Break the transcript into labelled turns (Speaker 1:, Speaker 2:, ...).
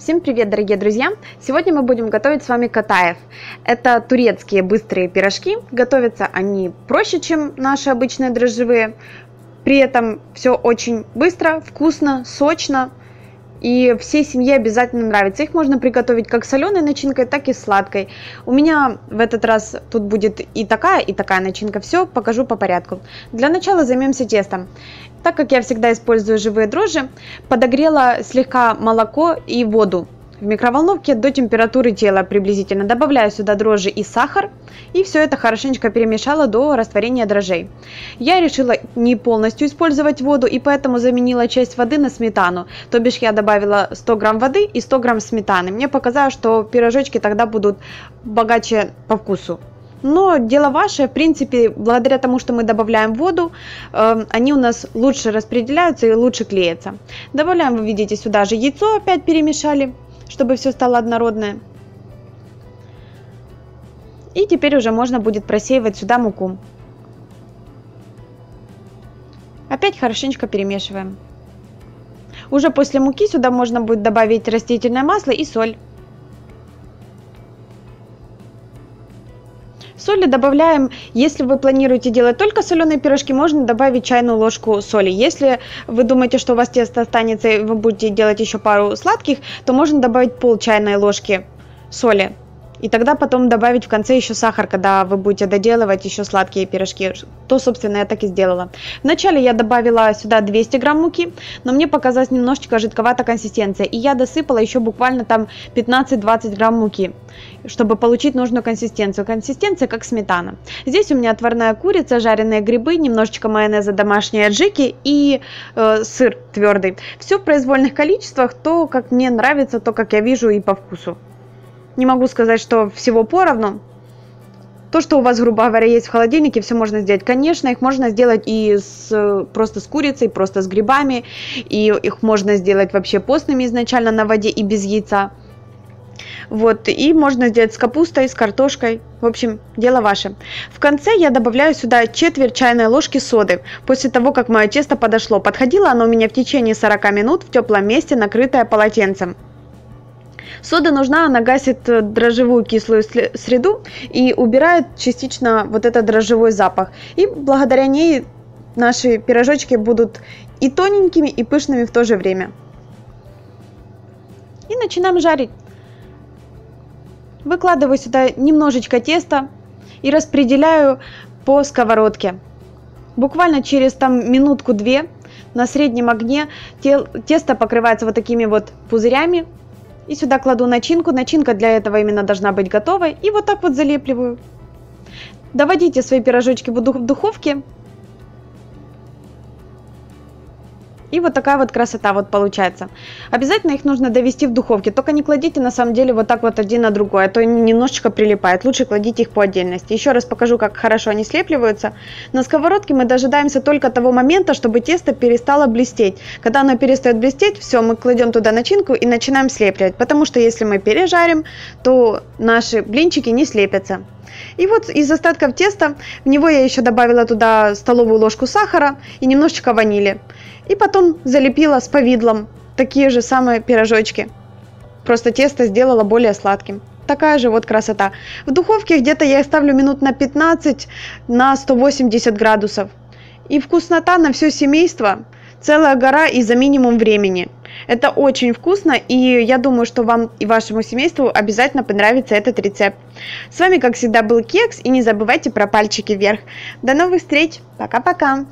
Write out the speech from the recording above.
Speaker 1: Всем привет, дорогие друзья! Сегодня мы будем готовить с вами катаев. Это турецкие быстрые пирожки. Готовятся они проще, чем наши обычные дрожжевые. При этом все очень быстро, вкусно, сочно. И всей семье обязательно нравится. Их можно приготовить как соленой начинкой, так и сладкой. У меня в этот раз тут будет и такая, и такая начинка. Все покажу по порядку. Для начала займемся тестом. Так как я всегда использую живые дрожжи, подогрела слегка молоко и воду в микроволновке до температуры тела приблизительно. Добавляю сюда дрожжи и сахар. И все это хорошенечко перемешала до растворения дрожжей. Я решила не полностью использовать воду и поэтому заменила часть воды на сметану. То бишь я добавила 100 грамм воды и 100 грамм сметаны. Мне показалось, что пирожочки тогда будут богаче по вкусу. Но дело ваше, в принципе, благодаря тому, что мы добавляем воду, э, они у нас лучше распределяются и лучше клеятся. Добавляем, вы видите, сюда же яйцо опять перемешали, чтобы все стало однородное. И теперь уже можно будет просеивать сюда муку. Опять хорошенечко перемешиваем. Уже после муки сюда можно будет добавить растительное масло и соль. Соли добавляем, если вы планируете делать только соленые пирожки, можно добавить чайную ложку соли. Если вы думаете, что у вас тесто останется и вы будете делать еще пару сладких, то можно добавить пол чайной ложки соли. И тогда потом добавить в конце еще сахар, когда вы будете доделывать еще сладкие пирожки. То, собственно, я так и сделала. Вначале я добавила сюда 200 грамм муки, но мне показалась немножечко жидковата консистенция. И я досыпала еще буквально там 15-20 грамм муки, чтобы получить нужную консистенцию. Консистенция как сметана. Здесь у меня отварная курица, жареные грибы, немножечко майонеза домашней аджики и э, сыр твердый. Все в произвольных количествах, то, как мне нравится, то, как я вижу и по вкусу. Не могу сказать, что всего поровну. То, что у вас, грубо говоря, есть в холодильнике, все можно сделать. Конечно, их можно сделать и с, просто с курицей, просто с грибами. И их можно сделать вообще постными изначально на воде и без яйца. Вот, и можно сделать с капустой, с картошкой. В общем, дело ваше. В конце я добавляю сюда четверть чайной ложки соды. После того, как мое тесто подошло. Подходило оно у меня в течение 40 минут в теплом месте, накрытое полотенцем. Сода нужна, она гасит э, дрожжевую кислую среду и убирает частично вот этот дрожжевой запах. И благодаря ней наши пирожочки будут и тоненькими, и пышными в то же время. И начинаем жарить. Выкладываю сюда немножечко теста и распределяю по сковородке. Буквально через там минутку-две на среднем огне тесто покрывается вот такими вот пузырями и сюда кладу начинку. Начинка для этого именно должна быть готовой. И вот так вот залепливаю. Доводите свои пирожочки в духовке И вот такая вот красота вот получается. Обязательно их нужно довести в духовке, только не кладите на самом деле вот так вот один на другой, а то немножечко прилипает. Лучше кладите их по отдельности. Еще раз покажу, как хорошо они слепливаются. На сковородке мы дожидаемся только того момента, чтобы тесто перестало блестеть. Когда оно перестает блестеть, все, мы кладем туда начинку и начинаем слепливать. Потому что если мы пережарим, то наши блинчики не слепятся. И вот из остатков теста, в него я еще добавила туда столовую ложку сахара и немножечко ванили. И потом залепила с повидлом такие же самые пирожочки. Просто тесто сделала более сладким. Такая же вот красота. В духовке где-то я ставлю минут на 15 на 180 градусов. И вкуснота на все семейство целая гора и за минимум времени. Это очень вкусно, и я думаю, что вам и вашему семейству обязательно понравится этот рецепт. С вами, как всегда, был Кекс, и не забывайте про пальчики вверх. До новых встреч, пока-пока!